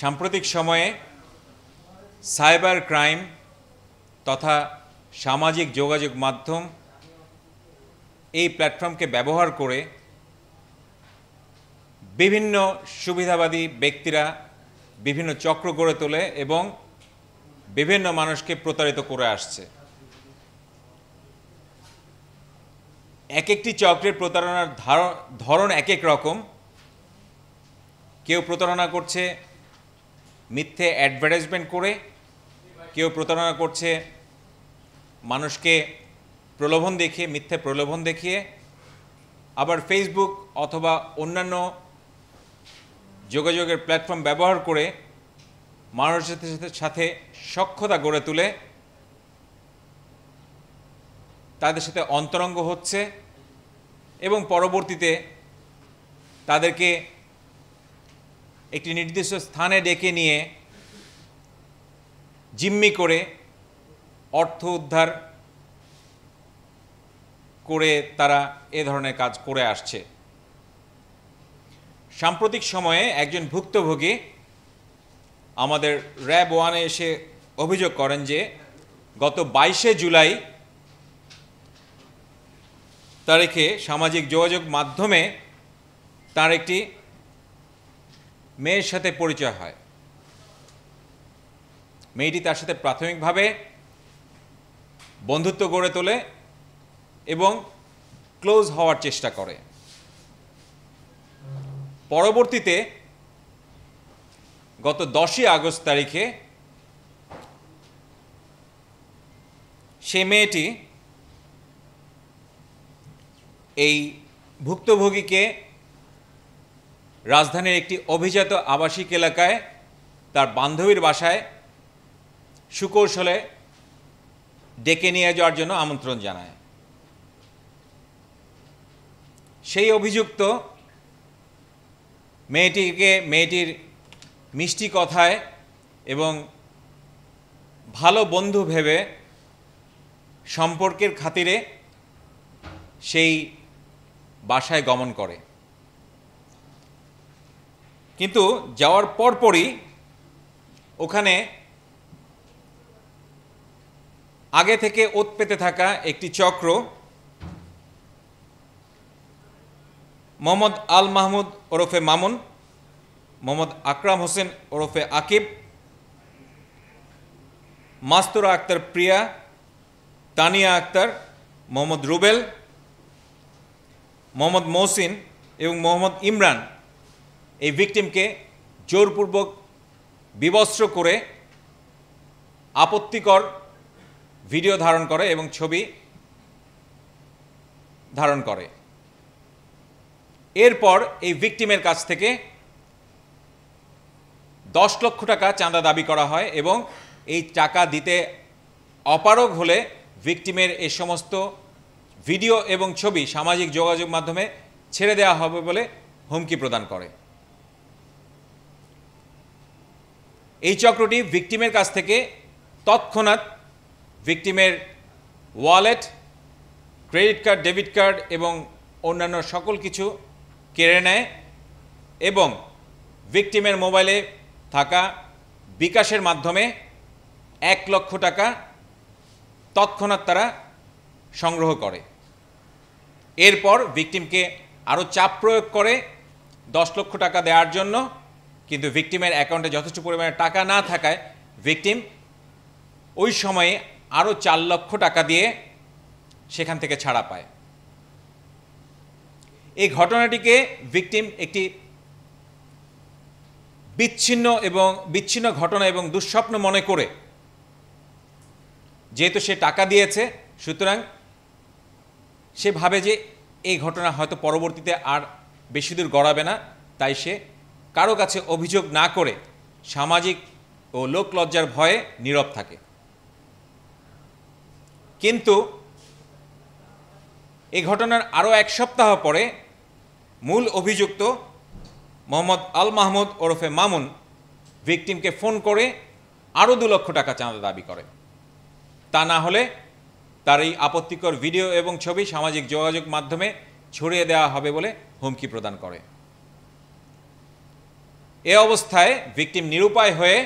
সাম্প্রতিক সময়ে cyber crime তথা সামাজিক যোগাযোগ মাধ্যম এই প্ল্যাটফর্মকে ব্যবহার করে বিভিন্ন সুবিধাবাদী ব্যক্তিরা বিভিন্ন চক্র গড়ে তোলে এবং বিভিন্ন মানুষকে প্রতারিত করে আসছে। এক একটি চক্রের প্রতারণার ধার- ধরন এক এক রকম। কেউ প্রতারণা করছে মিথ্যে অ্যাডভার্টাইজমেন্ট করে কেউ প্রতারণা করছে, মানুষকে প্রলোভন দেখিয়ে, মিথ্যে প্রলোভন দেখিয়ে, আবার ফেসবুক অথবা অন্যান্য যোগাযোগের প্ল্যাটফর্ম ব্যবহার করে মানুষের সাথে সাথে সক্ষতা গড়ে তুলে তাদের সাথে অন্তরঙ্গ হচ্ছে এবং পরবর্তীতে তাদেরকে একটি নির্দিষ্ট স্থানে ডেকে নিয়ে জিম্মি করে অর্থ উদ্ধার করে তারা এ ধরনের কাজ করে আসছে। সাম্প্রতিক সময়ে একজন ভুক্তভোগী আমাদের র্যাব ওয়ানে এসে অভিযোগ করেন যে গত বাইশে জুলাই তারিখে সামাজিক যোগাযোগ মাধ্যমে তার একটি মেয়ের সাথে পরিচয় হয়। মেয়েটি তার সাথে প্রাথমিকভাবে বন্ধুত্ব গড়ে তোলে এবং ক্লোজ হওয়ার চেষ্টা করে। পরবর্তীতে গত দশই আগস্ট তারিখে সে মেয়েটি এই ভুক্তভোগীকে রাজধানীর একটি অভিজাত আবাসিক এলাকায় তার বান্ধবীর বাসায় সুকৌশলে ডেকে নিয়ে যাওয়ার জন্য আমন্ত্রণ জানায়। সেই অভিযুক্ত মেয়েটিকে, মেয়েটির মিষ্টি কথায় এবং ভালো বন্ধু ভেবে সম্পর্কের খাতিরে সেই বাসায় গমন করে। কিন্তু যাওয়ার পরপরই ওখানে আগে থেকে ওত পেতে থাকা একটি চক্র মোহাম্মদ আল মাহমুদ ওরফে মামুন, মোহাম্মদ আকরাম হোসেন ওরফে আকিব, মাস্তুরা আক্তার প্রিয়া, তানিয়া আক্তার, মোহাম্মদ রুবেল, মোহাম্মদ মহসিন এবং মোহাম্মদ ইমরান। এই ভিকটিমকে জোরপূর্বক বিবস্ত্র করে আপত্তিকর ভিডিও ধারণ করে এবং ছবি ধারণ করে। এরপর এই ভিকটিমের কাছ থেকে দশ লক্ষ টাকা চাঁদা দাবি করা হয় এবং এই টাকা দিতে অপারগ হলে ভিকটিমের এই সমস্ত ভিডিও এবং ছবি সামাজিক যোগাযোগ মাধ্যমে ছেড়ে দেওয়া হবে বলে হুমকি প্রদান করে। এই চক্রটি ভিকটিমের কাছ থেকে তৎক্ষণাৎ ভিকটিমের wallet, credit card, debit card এবং অন্যান্য সকল কিছু কেড়ে নেয় এবং ভিকটিমের মোবাইলে থাকা বিকাশের মাধ্যমে এক লক্ষ টাকা তৎক্ষণাৎ তারা সংগ্রহ করে। এরপর ভিকটিমকে আরও চাপ প্রয়োগ করে দশ লক্ষ টাকা দেওয়ার জন্য কিন্তু ভিকটিমের অ্যাকাউন্টে যথেষ্ট পরিমাণে টাকা না থাকায় ভিকটিম ওই সময়ে আরও চার লক্ষ টাকা দিয়ে সেখান থেকে ছাড়া পায়। এই ঘটনাটিকে ভিকটিম একটি বিচ্ছিন্ন এবং বিচ্ছিন্ন ঘটনা এবং দুঃস্বপ্ন মনে করে যেহেতু সে টাকা দিয়েছে, সুতরাং সে ভাবে যে এই ঘটনা হয়তো পরবর্তীতে আর বেশি দূর গড়াবে না, তাই সে কারও কাছে অভিযোগ না করে সামাজিক ও লোক লজ্জার ভয়ে নীরব থাকে। কিন্তু এ ঘটনার আরও এক সপ্তাহ পরে মূল অভিযুক্ত মোহাম্মদ আল মাহমুদ ওরফে মামুন ভিকটিমকে ফোন করে আরও দু লক্ষ টাকা চাঁদা দাবি করে। তা না হলে তার এই আপত্তিকর ভিডিও এবং ছবি সামাজিক যোগাযোগ মাধ্যমে ছড়িয়ে দেওয়া হবে বলে হুমকি প্রদান করে। এ অবস্থায় ভিকটিম নিরুপায় হয়ে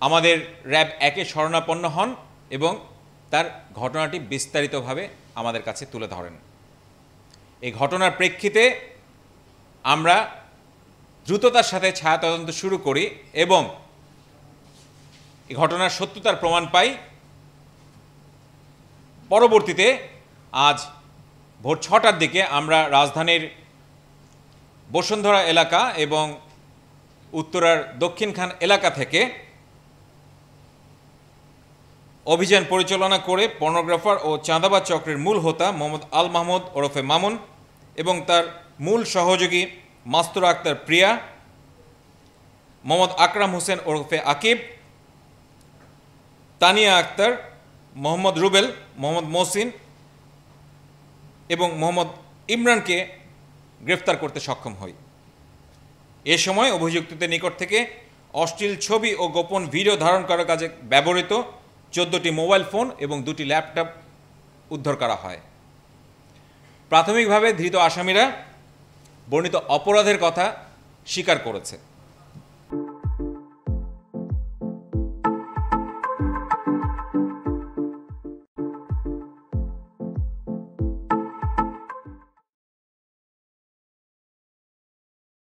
আমাদের র্যাব একে শরণাপন্ন হন এবং তার ঘটনাটি বিস্তারিতভাবে আমাদের কাছে তুলে ধরেন। এই ঘটনার প্রেক্ষিতে আমরা দ্রুততার সাথে ছায়া তদন্ত শুরু করি এবং এই ঘটনার সত্যতার প্রমাণ পাই। পরবর্তীতে আজ ভোর ছটার দিকে আমরা রাজধানীর বসুন্ধরা এলাকা এবং উত্তরার দক্ষিণখান এলাকা থেকে অভিযান পরিচালনা করে পর্নোগ্রাফার ও চাঁদাবাজ চক্রের মূল হোতা মোহাম্মদ আল মাহমুদ ওরফে মামুন এবং তার মূল সহযোগী মাস্তুরা আক্তার প্রিয়া, মোহাম্মদ আকরাম হোসেন ওরফে আকিব, তানিয়া আক্তার, মোহাম্মদ রুবেল, মোহাম্মদ মহসিন এবং মোহাম্মদ ইমরানকে গ্রেফতার করতে সক্ষম হই। এ সময় অভিযুক্তদের নিকট থেকে অশ্লীল ছবি ও গোপন ভিডিও ধারণ করার কাজে ব্যবহৃত চোদ্দোটি মোবাইল ফোন এবং দুটি ল্যাপটপ উদ্ধার করা হয়। প্রাথমিকভাবে ধৃত আসামিরা বর্ণিত অপরাধের কথা স্বীকার করেছে।